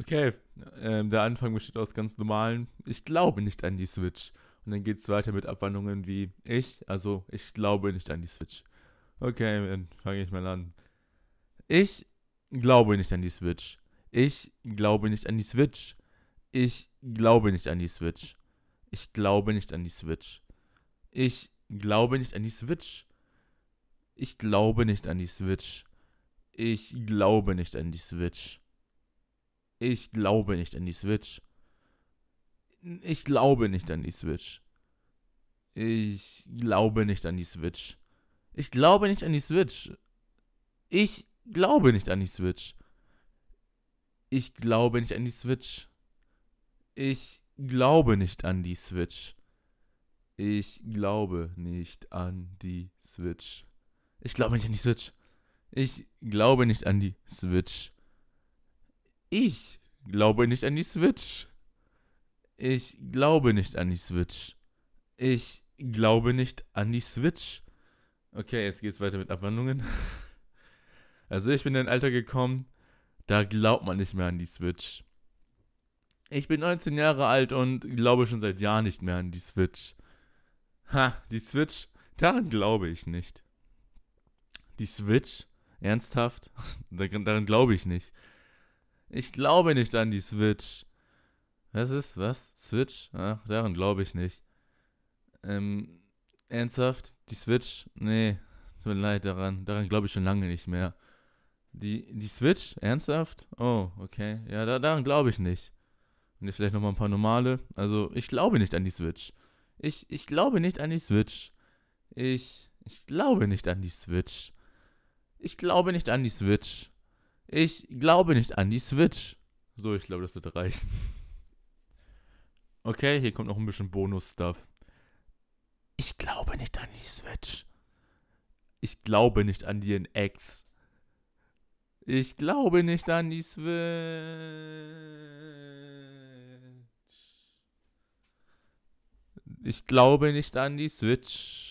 Okay, ähm, der Anfang besteht aus ganz normalen, ich glaube nicht an die Switch. Und dann geht es weiter mit Abwandlungen wie ich, also ich glaube nicht an die Switch. Okay, dann fange ich mal an. Ich glaube nicht an die Switch. Ich glaube nicht an die Switch. Ich glaube nicht an die Switch. Ich glaube nicht an die Switch. Ich glaube nicht an die Switch. Ich glaube nicht an die Switch. Ich glaube nicht an die Switch. Ich glaube nicht an die Switch. Ich glaube nicht an die Switch. Ich glaube nicht an die Switch. Ich glaube nicht an die Switch. Ich glaube nicht an die Switch. Ich glaube nicht an die Switch. Ich glaube nicht an die Switch. Ich glaube nicht an die Switch. Ich glaube nicht an die Switch. Ich glaube nicht an die Switch. Ich glaube nicht an die Switch. Ich glaube nicht an die Switch. Ich glaube nicht an die Switch. Okay, jetzt geht's weiter mit Abwandlungen. Also ich bin in ein Alter gekommen, da glaubt man nicht mehr an die Switch. Ich bin 19 Jahre alt und glaube schon seit Jahren nicht mehr an die Switch. Ha, die Switch, daran glaube ich nicht. Die Switch? Ernsthaft? daran glaube ich nicht. Ich glaube nicht an die Switch. Was ist? Was? Switch? Ach, daran glaube ich nicht. Ähm, ernsthaft? Die Switch? Nee, tut mir leid daran. Daran glaube ich schon lange nicht mehr. Die, die Switch? Ernsthaft? Oh, okay. Ja, da, daran glaube ich nicht. Und jetzt vielleicht nochmal ein paar normale. Also, ich glaube nicht an die Switch. Ich, ich glaube nicht an die Switch. Ich, ich glaube nicht an die Switch. Ich glaube nicht an die Switch. Ich glaube nicht an die Switch. So, ich glaube, das wird reichen. Okay, hier kommt noch ein bisschen Bonus-Stuff. Ich glaube nicht an die Switch. Ich glaube nicht an die Ex. Ich glaube nicht an die Switch. Ich glaube nicht an die Switch.